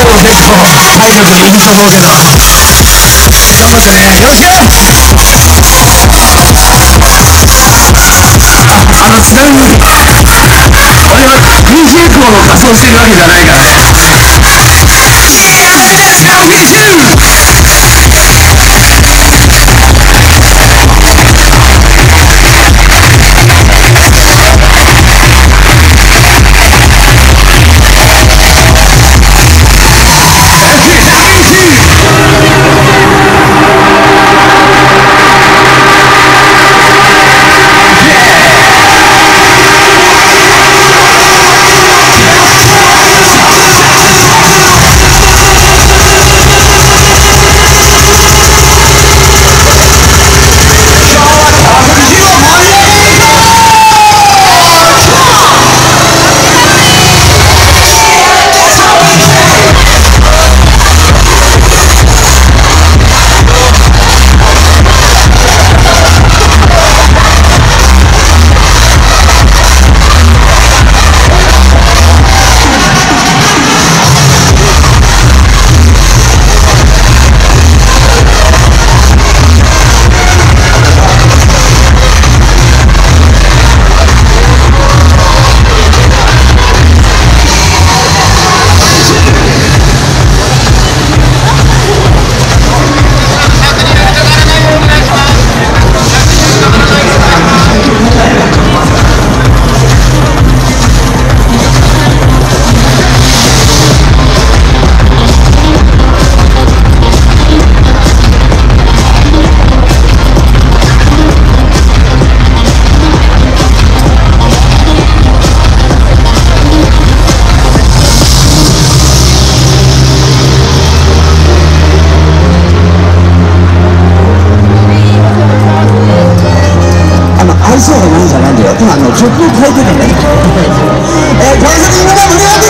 結構体力いると思うけど頑張ってねよろしくあのちなみに俺は DJ コーの仮装してるわけじゃないからね今あの曲を変えてるんだよえー、これでみんな盛り上がっていこう